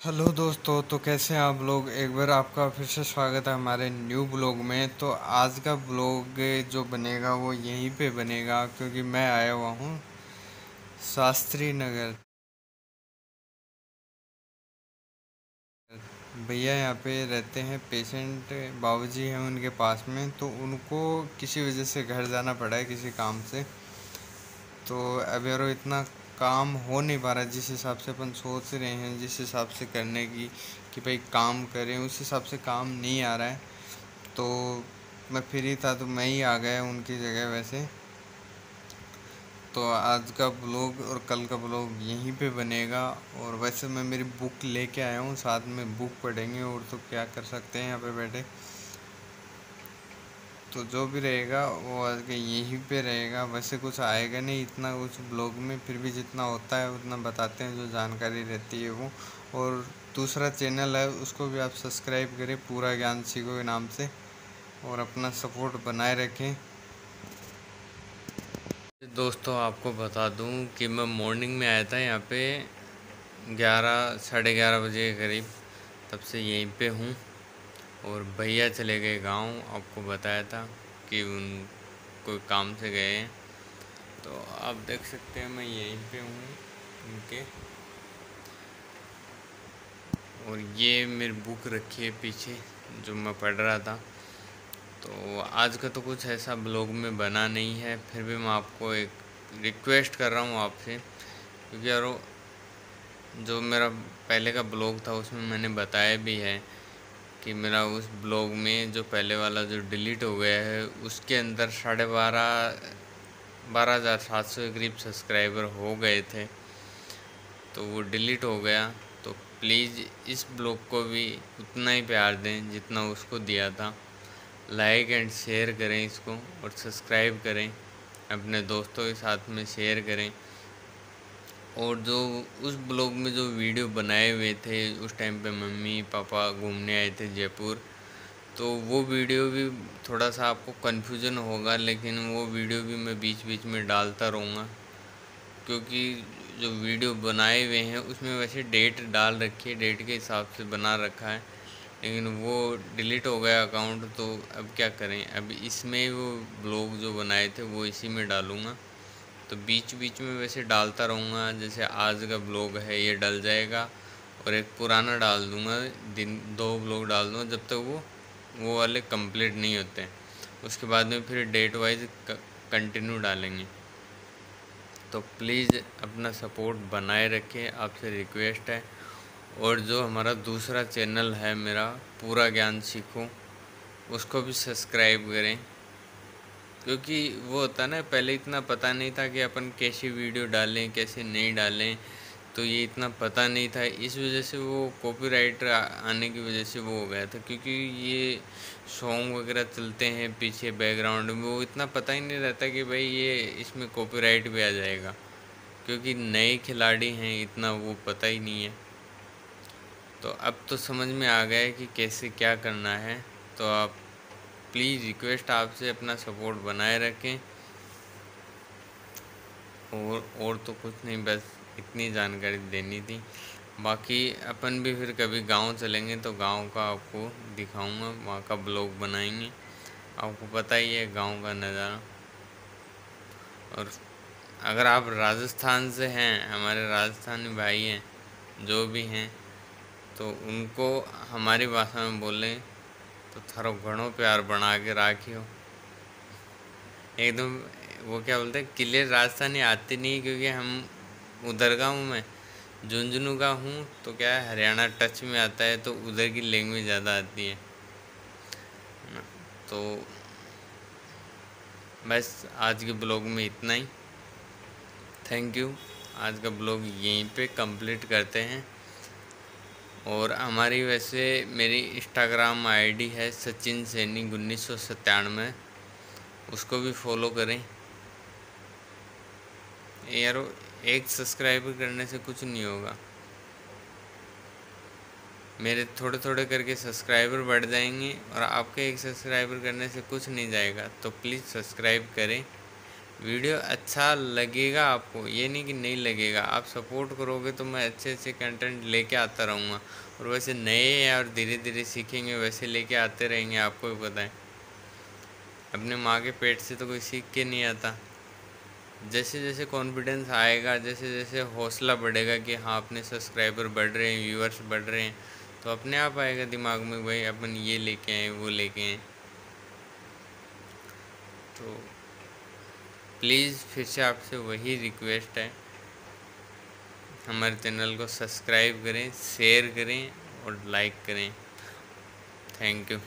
Hello दोस्तों तो कैसे हैं आप लोग? एक बार आपका फिर से स्वागत है हमारे न्यू ब्लॉग में। तो आज का ब्लॉग जो बनेगा वो यहीं पे बनेगा, क्योंकि मैं आया हुआ हूँ शास्त्री नगर। भैया यहाँ पे रहते हैं, पेशेंट बाबूजी हैं उनके पास में तो उनको किसी वजह से घर जाना पड़ा है किसी काम से। तो अभी इतना काम हो नहीं पा रहा, जिस हिसाब से अपन सोच रहे हैं, जिस हिसाब से करने की, कि भाई काम करें, उस हिसाब से काम नहीं आ रहा है। तो मैं फ्री था तो मैं ही आ गया उनकी जगह वैसे। तो आज का ब्लॉग और कल का ब्लॉग यहीं पे बनेगा। और वैसे मैं मेरी बुक लेके आया हूँ, साथ में बुक पढ़ेंगे, और तो क्या कर सकते हैं यहाँ पे बैठे। तो जो भी रहेगा, वो के यहीं पे रहेगा। वैसे कुछ आएगा नहीं, इतना कुछ ब्लॉग में, फिर भी जितना होता है, उतना बताते हैं, जो जानकारी रहती है वो। और दूसरा चैनल है, उसको भी आप सब्सक्राइब करें, पूरा ज्ञान सीखो के नाम से। और अपना सपोर्ट बनाए रखें। दोस्तों, आपको बता दूँ कि मैं मॉर्निंग में आया था, यहाँ पे ग्यारह, साढ़े ग्यारह बजे के करीब। तब से यहीं पे हूँ। और भैया चले गए गाँव, आपको बताया था कि उन कोई काम से गए हैं। तो आप देख सकते हैं, मैं यहीं पे हूँ उनके। और ये मेरी बुक रखी है पीछे, जो मैं पढ़ रहा था। तो आज का तो कुछ ऐसा ब्लॉग में बना नहीं है, फिर भी मैं आपको एक रिक्वेस्ट कर रहा हूँ आपसे, क्योंकि यार जो मेरा पहले का ब्लॉग था, उसमें मैंने बताया भी है कि मेरा उस ब्लॉग में जो पहले वाला जो डिलीट हो गया है, उसके अंदर साढ़े बारह बारह हज़ार सात सौ के करीब सब्सक्राइबर हो गए थे। तो वो डिलीट हो गया। तो प्लीज़ इस ब्लॉग को भी उतना ही प्यार दें जितना उसको दिया था। लाइक एंड शेयर करें इसको और सब्सक्राइब करें। अपने दोस्तों के साथ में शेयर करें। और जो उस ब्लॉग में जो वीडियो बनाए हुए थे, उस टाइम पे मम्मी पापा घूमने आए थे जयपुर तो वो वीडियो भी थोड़ा सा आपको कन्फ्यूज़न होगा, लेकिन वो वीडियो भी मैं बीच बीच में डालता रहूँगा। क्योंकि जो वीडियो बनाए हुए हैं, उसमें वैसे डेट डाल रखी है डेट के हिसाब से बना रखा है, लेकिन वो डिलीट हो गया अकाउंट तो अब क्या करें? अब इसमें वो ब्लॉग जो बनाए थे, वो इसी में डालूँगा। तो बीच बीच में वैसे डालता रहूँगा, जैसे आज का ब्लॉग है, ये डल जाएगा और एक पुराना डाल दूँगा, दिन, दो ब्लॉग डाल दूँगा, जब तक वो वो वाले कंप्लीट नहीं होते उसके बाद में फिर डेट वाइज कंटिन्यू डालेंगे। तो प्लीज़ अपना सपोर्ट बनाए रखें, आपसे रिक्वेस्ट है। और जो हमारा दूसरा चैनल है मेरा, पूरा ज्ञान सीखो, उसको भी सब्सक्राइब करें। क्योंकि वो होता ना, पहले इतना पता नहीं था कि अपन कैसी वीडियो डालें, कैसे नहीं डालें तो ये इतना पता नहीं था। इस वजह से वो कॉपीराइट आने की वजह से वो हो गया था, क्योंकि ये सॉन्ग वगैरह चलते हैं पीछे बैकग्राउंड में, वो इतना पता ही नहीं रहता कि भाई ये इसमें कॉपीराइट भी आ जाएगा। क्योंकि नए खिलाड़ी हैं, इतना वो पता ही नहीं है। तो अब तो समझ में आ गया है कि कैसे क्या करना है तो आप प्लीज़ रिक्वेस्ट आपसे अपना सपोर्ट बनाए रखें। और और तो कुछ नहीं, बस इतनी जानकारी देनी थी। बाकी अपन भी फिर कभी गाँव चलेंगे तो गाँव का आपको दिखाऊँगा, वहाँ का ब्लॉग बनाएँगे। आपको पता ही है गाँव का नज़ारा। और अगर आप राजस्थान से हैं, हमारे राजस्थानी भाई हैं, जो भी हैं तो उनको हमारी भाषा में बोलें तो थारो घणो प्यार बना के राखियो। एकदम वो क्या बोलते हैं क्लियर राजस्थानी आती नहीं क्योंकि हम उधर का हूँ मैं, झुंझुनू का हूँ तो क्या है, हरियाणा टच में आता है तो उधर की लैंग्वेज ज़्यादा आती है। तो बस आज के ब्लॉग में इतना ही। थैंक यू आज का ब्लॉग यहीं पे कंप्लीट करते हैं। और हमारी वैसे मेरी इंस्टाग्राम आईडी है सचिन सैनी उन्नीस सौ सत्तानवे। उसको भी फॉलो करें। यार, एक सब्सक्राइबर करने से कुछ नहीं होगा। मेरे थोड़े थोड़े करके सब्सक्राइबर बढ़ जाएँगे और आपके एक सब्सक्राइबर करने से कुछ नहीं जाएगा। तो प्लीज़ सब्सक्राइब करें। वीडियो अच्छा लगेगा आपको, ये नहीं कि नहीं लगेगा। आप सपोर्ट करोगे तो मैं अच्छे अच्छे कंटेंट लेके आता रहूँगा। और वैसे नए हैं और धीरे धीरे सीखेंगे, वैसे लेके आते रहेंगे, आपको भी पता है। अपने माँ के पेट से तो कोई सीख के नहीं आता। जैसे जैसे कॉन्फिडेंस आएगा, जैसे जैसे हौसला बढ़ेगा कि हाँ अपने सब्सक्राइबर बढ़ रहे हैं व्यूअर्स बढ़ रहे हैं तो अपने आप आएगा दिमाग में, भाई, अपन ये लेके आए, वो लेके आए। तो प्लीज़ फिर से आपसे वही रिक्वेस्ट है। हमारे चैनल को सब्सक्राइब करें, शेयर करें और लाइक करें। Thank you.